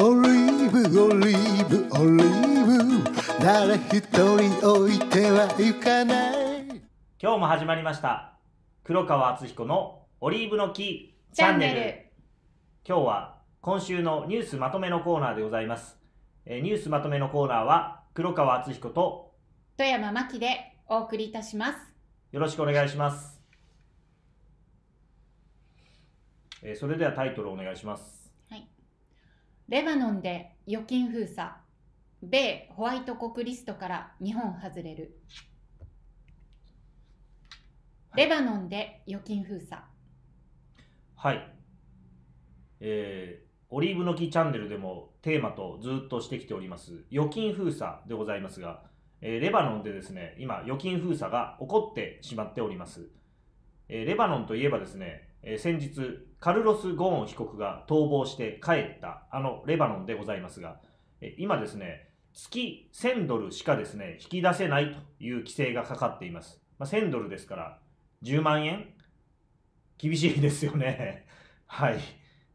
オリーブオリーブオリーブ誰一人置いては行かない。今日も始まりました。黒川敦彦のオリーブの木チャンネ今日は今週のニュースまとめのコーナーでございます、えーニュースまとめのコーナーは黒川敦彦とル富山真希でお送りいたします。よろしくお願いします、えーそれではタイトルお願いしますレバノンで預金封鎖。米ホワイト国リストから日本外れる。レバノンで預金封鎖。はい。えーオリーブの木チャンネルでもテーマとずっとしてきております。預金封鎖でございますが、えーレバノンでですね今預金封鎖が起こってしまっております、えーレバノンといえばですね、えー先日カルロス・ゴーン被告が逃亡して帰ったあのレバノンでございますが、今ですね月1000ドルしかですね引き出せないという規制がかかっています、まあ、1000ドルですから10万円？厳しいですよね。はい。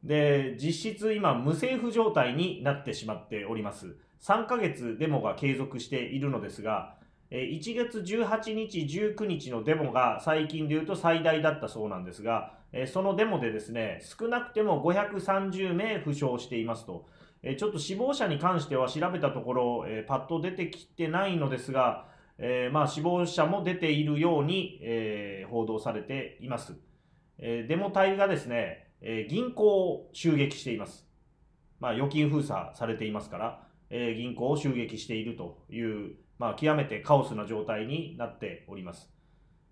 で実質今無政府状態になってしまっております。3ヶ月デモが継続しているのですが1月18日19日のデモが最近で言うと最大だったそうなんですがえそのデモでですね少なくても530名負傷していますと。えちょっと死亡者に関しては調べたところ、えパッと出てきてないのですが、えーまあ、死亡者も出ているように、えー報道されています、えーデモ隊がですね、えー銀行を襲撃しています、まあ、預金封鎖されていますから、えー銀行を襲撃しているという、まあ、極めてカオスな状態になっております。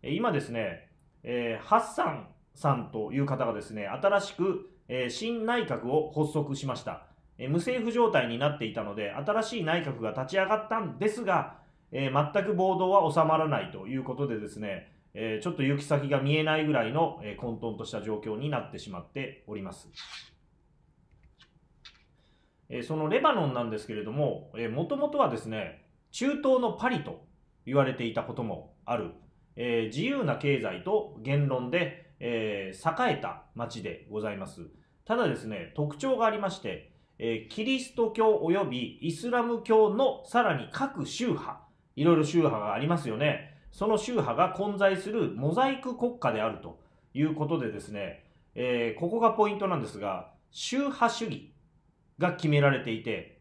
今ですね、えーハッサンさんという方がですね新しく、えー新内閣を発足しました。えー無政府状態になっていたので新しい内閣が立ち上がったんですが、えー全く暴動は収まらないということでですね、えちょっと行き先が見えないぐらいの、え混沌とした状況になってしまっております、えそのレバノンなんですけれどももともとはですね中東のパリと言われていたこともある、えー自由な経済と言論で、えー栄えた町でございます。ただですね特徴がありましてえーキリスト教およびイスラム教のさらに各宗派いろいろ宗派がありますよね。その宗派が混在するモザイク国家であるということでですね、えーここがポイントなんですが宗派主義が決められていて、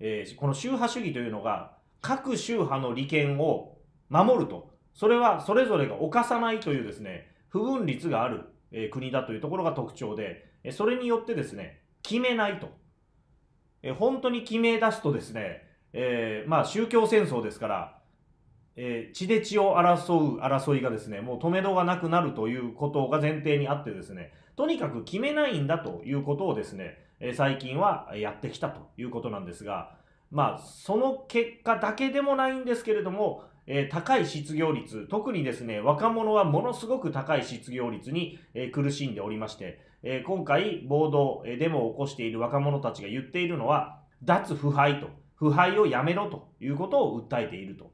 えーこの宗派主義というのが各宗派の利権を守ると。それはそれぞれが犯さないというですね不分率がある、え国だというところが特徴でえそれによってですね決めないと。え本当に決め出すとですね、えーまあ宗教戦争ですから、えー血で血を争う争いがですね、もう止めどがなくなるということが前提にあってですね、とにかく決めないんだということをですね、え最近はやってきたということなんですが、まあその結果だけでもないんですけれども、えー高い失業率、特にですね、若者はものすごく高い失業率に、えー苦しんでおりまして、えー今回暴動、えデモを起こしている若者たちが言っているのは脱腐敗と腐敗をやめろということを訴えていると、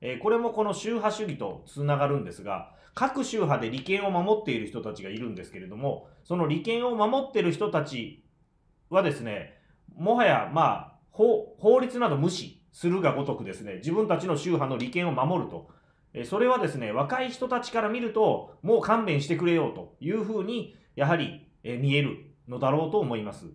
えこれもこの宗派主義とつながるんですが各宗派で利権を守っている人たちがいるんですけれどもその利権を守っている人たちはですねもはやまあ法律など無視するがごとくですね自分たちの宗派の利権を守ると。えそれはですね若い人たちから見るともう勘弁してくれよというふうにやはり、え見えるのだろうと思います、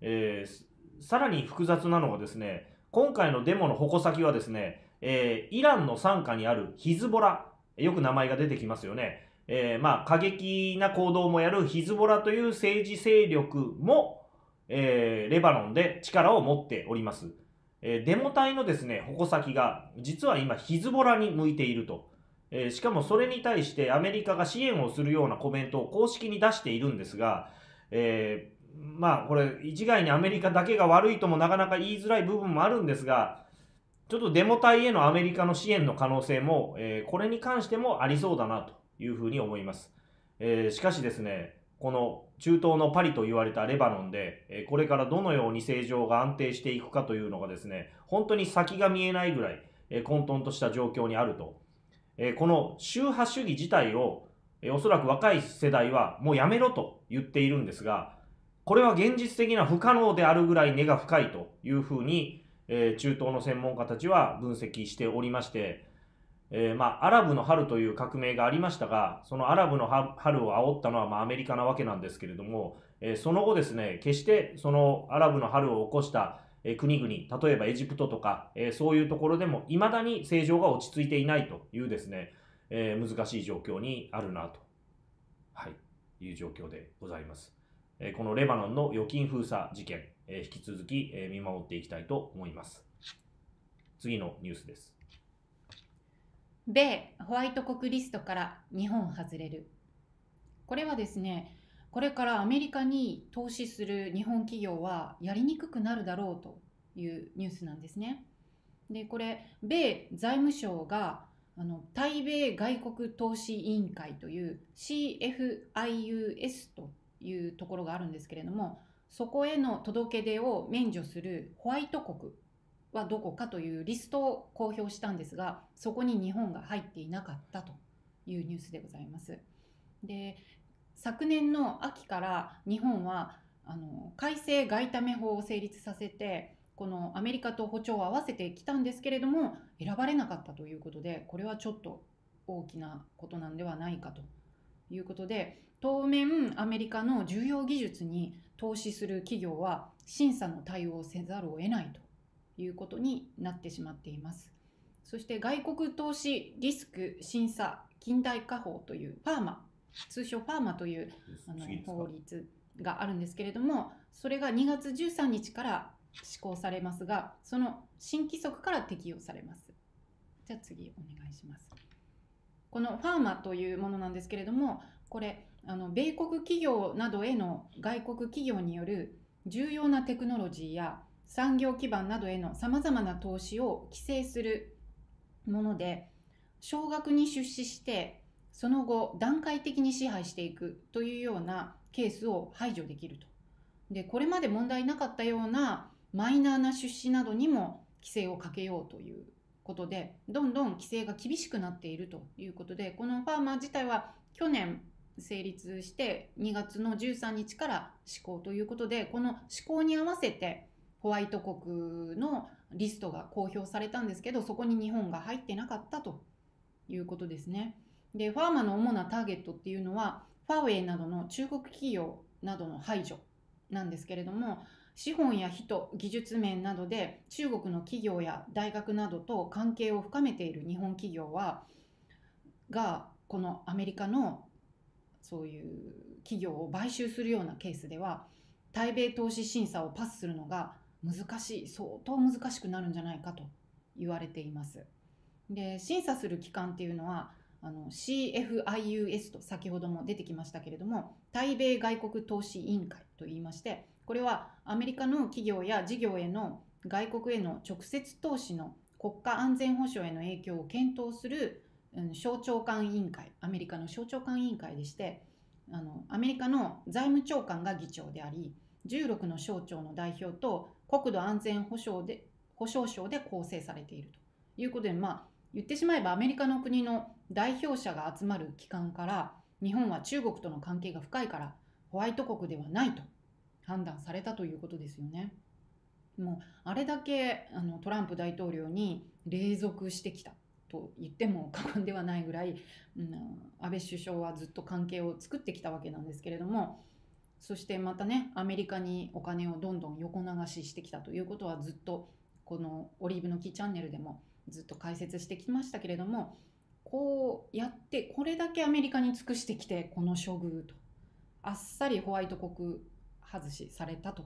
えーさらに複雑なのがですね今回のデモの矛先はですね、えーイランの傘下にあるヒズボラよく名前が出てきますよね、えーまあ過激な行動もやるヒズボラという政治勢力も、えーレバノンで力を持っております。えーデモ隊のですね矛先が実は今ヒズボラに向いていると、えーしかもそれに対してアメリカが支援をするようなコメントを公式に出しているんですが、えーまあこれ一概にアメリカだけが悪いともなかなか言いづらい部分もあるんですがちょっとデモ隊へのアメリカの支援の可能性も、えーこれに関してもありそうだなというふうに思います、えーしかしですねこの中東のパリと言われたレバノンで、これからどのように政情が安定していくかというのがですね本当に先が見えないぐらい、混沌とした状況にあると、この宗派主義自体を、えおそらく若い世代はもうやめろと言っているんですがこれは現実的な不可能であるぐらい根が深いというふうに、中東の専門家たちは分析しておりまして、えーまあ、アラブの春という革命がありましたが、そのアラブの春を煽ったのはまあアメリカなわけなんですけれども、えーその後ですね、決してそのアラブの春を起こしたえー国々、例えばエジプトとか、えーそういうところでも、いまだに政情が落ち着いていないというですね、えー難しい状況にあるなと、はい、いう状況でございます。えーこのレバノンの預金封鎖事件、えー引き続き、えー見守っていきたいと思います。次のニュースです。米ホワイト国リストから日本外れるこれはですねこれからアメリカに投資する日本企業はやりにくくなるだろうというニュースなんですね。でこれ米財務省があの対米外国投資委員会という CFIUS というところがあるんですけれどもそこへの届け出を免除するホワイト国はどこかというリストを公表したんですがそこに日本が入っていなかったというニュースでございます。で昨年の秋から日本はあの改正外為法を成立させてこのアメリカと歩調を合わせてきたんですけれども選ばれなかったということでこれはちょっと大きなことなんではないかということで当面アメリカの重要技術に投資する企業は審査の対応をせざるを得ないということになってしまっています。そして外国投資リスク審査近代化法というパーマ通称パーマというあの法律があるんですけれどもそれが2月13日から施行されますがその新規則から適用されます。じゃあ次お願いします。このファーマというものなんですけれどもこれあの米国企業などへの外国企業による重要なテクノロジーや産業基盤などへのさまざまな投資を規制するもので少額に出資してその後段階的に支配していくというようなケースを排除できると。でこれまで問題なかったようなマイナーな出資などにも規制をかけようということでどんどん規制が厳しくなっているということでこのファーマー自体は去年成立して2月の13日から施行ということでこの施行に合わせてホワイト国のリストが公表されたんですけどそこに日本が入ってなかったということですね。でファーマの主なターゲットっていうのはファーウェイなどの中国企業などの排除なんですけれども資本や人技術面などで中国の企業や大学などと関係を深めている日本企業はがこのアメリカのそういう企業を買収するようなケースでは対米投資審査をパスするのが難しい相当難しくなるんじゃないかと言われています。で審査する機関っていうのはあの CFIUS と先ほども出てきましたけれども対米外国投資委員会といいましてこれはアメリカの企業や事業への外国への直接投資の国家安全保障への影響を検討する、うん、省庁間委員会アメリカの省庁間委員会でしてあのアメリカの財務長官が議長であり16の省庁の代表と国土安全保障で保障省で構成されているということでまあ言ってしまえばアメリカの国の代表者が集まる機関から日本は中国との関係が深いからホワイト国ではないと判断されたということですよね。もうあれだけあのトランプ大統領に隷属してきたと言っても過言ではないぐらい、うん、安倍首相はずっと関係を作ってきたわけなんですけれどもそしてまたねアメリカにお金をどんどん横流ししてきたということはずっとこのオリーブの木チャンネルでもずっと解説してきましたけれどもこうやってこれだけアメリカに尽くしてきてこの処遇とあっさりホワイト国外しされたと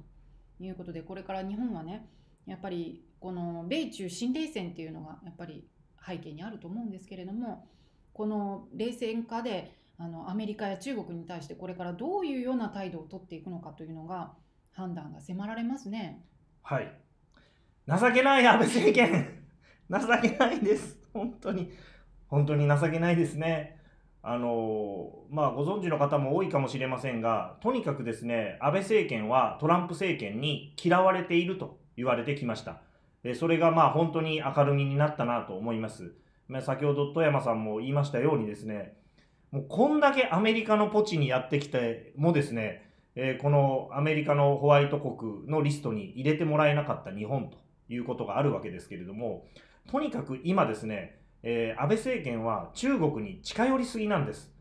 いうことでこれから日本はねやっぱりこの米中新冷戦っていうのがやっぱり背景にあると思うんですけれどもこの冷戦下であのアメリカや中国に対してこれからどういうような態度を取っていくのかというのが判断が迫られますね。はい。情けない安倍政権情けないです。本当に。本当に情けないですね。あのまあ、ご存知の方も多いかもしれませんが、とにかくですね、安倍政権はトランプ政権に嫌われていると言われてきました。でそれがまあ本当に明るみになったなと思います。まあ先ほど富山さんも言いましたようにですね、もうこんだけアメリカのポチにやってきてもですね、えーこのアメリカのホワイト国のリストに入れてもらえなかった日本ということがあるわけですけれども、とにかく今ですね、えー安倍政権は中国に近寄りすぎなんです。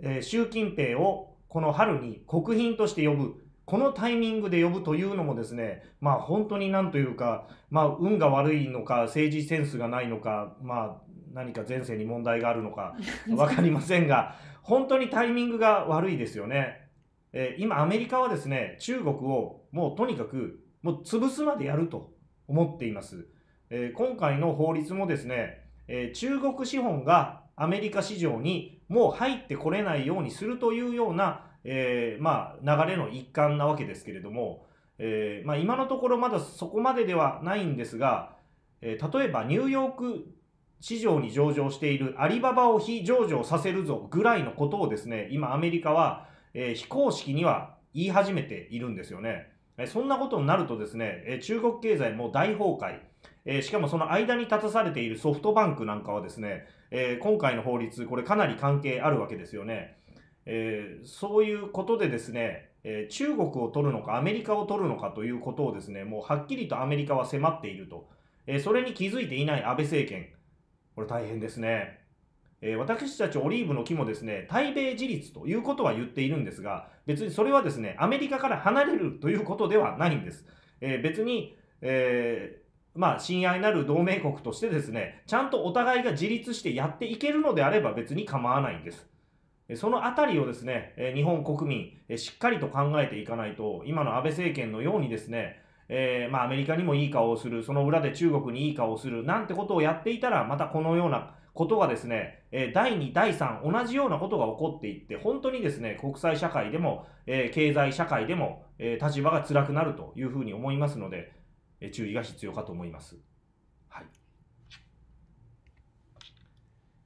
えー習近平をこの春に国賓として呼ぶ、このタイミングで呼ぶというのもですね、まあ本当になんというか、まあ運が悪いのか、政治センスがないのか、まあ何か前世に問題があるのか、わかりませんが、本当にタイミングが悪いですよね。えー今アメリカはですね、中国をもうとにかくもう潰すまでやると思っています。えー今回の法律もですね、えー中国資本がアメリカ市場にもう入ってこれないようにするというような、えーまあ、流れの一環なわけですけれども、えーまあ、今のところまだそこまでではないんですが、えー例えばニューヨーク市場に上場しているアリババを非上場させるぞぐらいのことをですね、今アメリカは、えー非公式には言い始めているんですよね。えそんなことになるとですね、え中国経済も大崩壊、えしかもその間に立たされているソフトバンクなんかはですね、え今回の法律、これかなり関係あるわけですよね。えーそういうことでですね、え中国を取るのかアメリカを取るのかということをですね、もうはっきりとアメリカは迫っていると。えそれに気づいていない安倍政権、これ大変ですね。えー私たちオリーブの木もですね、対米自立ということは言っているんですが、別にそれはですね、アメリカから離れるということではないんです。えー別に、えーまあ、親愛なる同盟国としてですね、ちゃんとお互いが自立してやっていけるのであれば別に構わないんです。そのあたりをですね、日本国民、しっかりと考えていかないと、今の安倍政権のようにですね、えーまあ、アメリカにもいい顔をする、その裏で中国にいい顔をする、なんてことをやっていたら、またこのようなことがですね、えー第2、第3、同じようなことが起こっていって、本当にですね、国際社会でも、えー経済社会でも、えー立場が辛くなるというふうに思いますので、えー注意が必要かと思います。はい。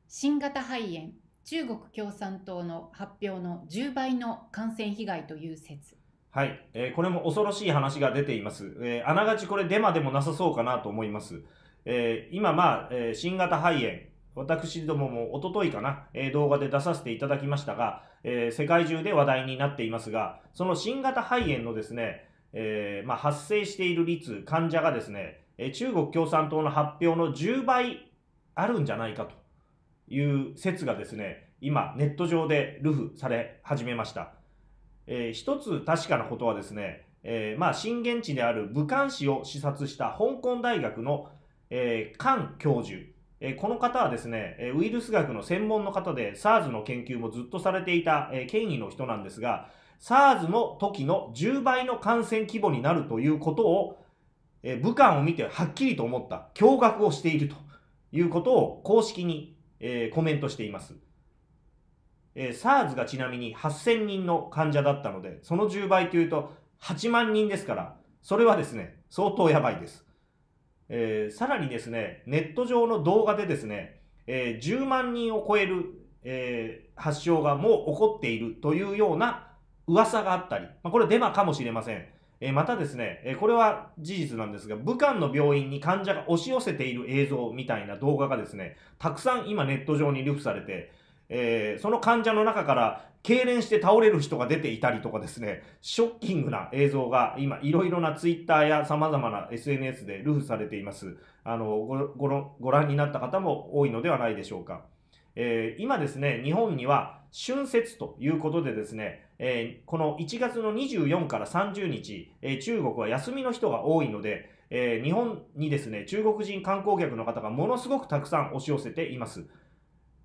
新型肺炎中国共産党の発表の10倍の感染被害という説はい、えーこれも恐ろしい話が出ています。えーあながちこれデマでもなさそうかなと思います。えー今、まあ、え新型肺炎、私どもも一昨日かな、え動画で出させていただきましたが、え世界中で話題になっていますが、その新型肺炎のですね、えまあ、発生している率、患者がですね、え中国共産党の発表の10倍あるんじゃないかという説がですね、今、ネット上で流布され始めました。えー一つ確かなことはですね、えーまあ、震源地である武漢市を視察した香港大学の、えー、菅教授、えーこの方はですね、ウイルス学の専門の方で SARS の研究もずっとされていた、えー権威の人なんですが、SARS の時の10倍の感染規模になるということを、え武漢を見てはっきりと思った、驚愕をしているということを公式に、えコメントしています。えー、SARS がちなみに8000人の患者だったので、その10倍というと8万人ですから、それはですね、相当やばいです。えーさらにですね、ネット上の動画でですね、えー10万人を超える、えー発症がもう起こっているというような噂があったり、まあ、これデマかもしれません。えまたですね、えこれは事実なんですが、武漢の病院に患者が押し寄せている映像みたいな動画がですね、たくさん今ネット上に流布されて、えーその患者の中から痙攣して倒れる人が出ていたりとかですね、ショッキングな映像が今いろいろなツイッターや様々な SNS で流布されています。あのごごろご覧になった方も多いのではないでしょうか。えー今ですね、日本には春節ということでですね、えーこの1月の24から30日、えー中国は休みの人が多いので、え日本にですね、中国人観光客の方がものすごくたくさん押し寄せています。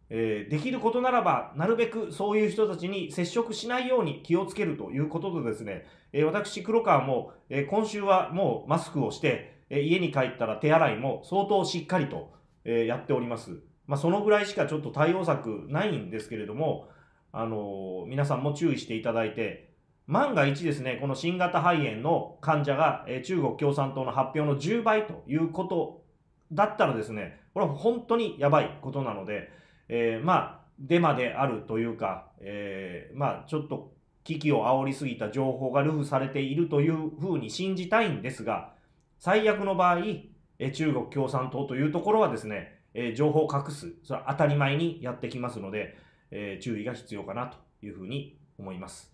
えーできることならば、なるべくそういう人たちに接触しないように気をつけるということとですね、えー私、黒川も、えー今週はもうマスクをして、えー家に帰ったら手洗いも相当しっかりと、えーやっております。まあ、そのぐらいしかちょっと対応策ないんですけれども、あの皆さんも注意していただいて、万が一ですね、この新型肺炎の患者が、えー中国共産党の発表の10倍ということだったらですね、これは本当にやばいことなので、えーまあ、デマであるというか、えーまあ、ちょっと危機を煽りすぎた情報が流布されているというふうに信じたいんですが、最悪の場合、え中国共産党というところはですね、えー情報を隠す、それは当たり前にやってきますので、えー注意が必要かなというふうに思います。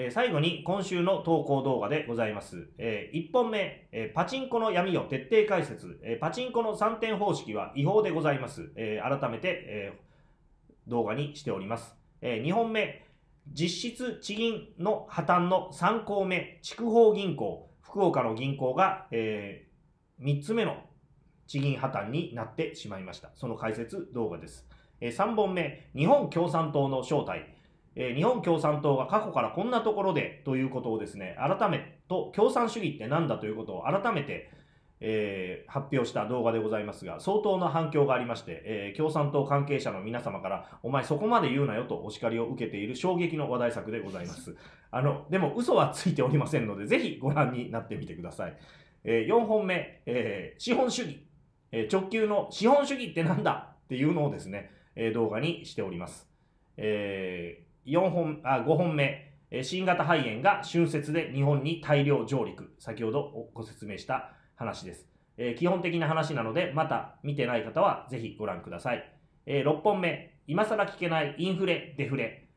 え最後に今週の投稿動画でございます。え1本目、えパチンコの闇を徹底解説、えパチンコの3点方式は違法でございます。え改めて、え動画にしております。え2本目、実質地銀の破綻の3項目、筑豊銀行、福岡の銀行が、え3つ目の地銀破綻になってしまいました。その解説動画です。え3本目、日本共産党の正体。えー日本共産党が過去からこんなところでということをですね、改めと共産主義って何だということを改めて、えー発表した動画でございますが、相当な反響がありまして、えー共産党関係者の皆様から、お前そこまで言うなよとお叱りを受けている衝撃の話題作でございます。あの、でも嘘はついておりませんので、ぜひご覧になってみてください。え4本目、え資本主義。え直球の資本主義ってなんだっていうのをですね、え動画にしております。え4本、あ、5本目、新型肺炎が春節で日本に大量上陸。先ほどご説明した話です。え基本的な話なので、また見てない方はぜひご覧ください。え6本目、今更聞けないインフレ、デフレ。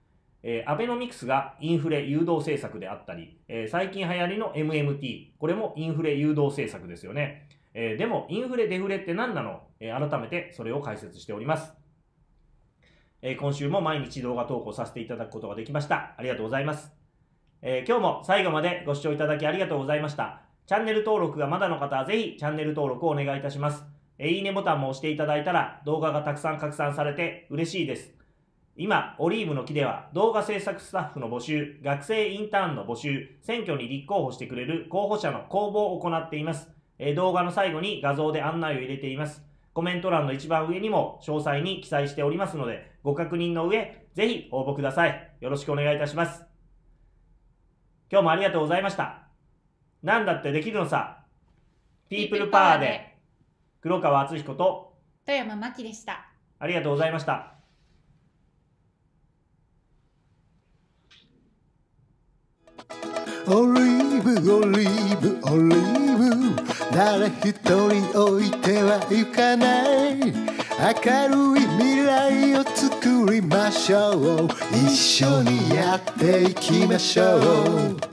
えアベノミクスがインフレ誘導政策であったり、え最近流行りの MMT、これもインフレ誘導政策ですよね。えでも、インフレ、デフレって何なの、え改めてそれを解説しております。えー今週も毎日動画投稿させていただくことができました。ありがとうございます。えー今日も最後までご視聴いただきありがとうございました。チャンネル登録がまだの方はぜひチャンネル登録をお願いいたします。えいいねボタンも押していただいたら動画がたくさん拡散されて嬉しいです。今、オリーブの木では動画制作スタッフの募集、学生インターンの募集、選挙に立候補してくれる候補者の公募を行っています。え動画の最後に画像で案内を入れています。コメント欄の一番上にも詳細に記載しておりますので、ご確認の上、ぜひ応募ください。よろしくお願いいたします。今日もありがとうございました。なんだってできるのさ。ピープルパワーで、黒川敦彦と、富山真希でした。ありがとうございました。オリーブオリーブオリーブ誰一人置いてはいかない。明るい未来を作りましょう。一緒にやっていきましょう。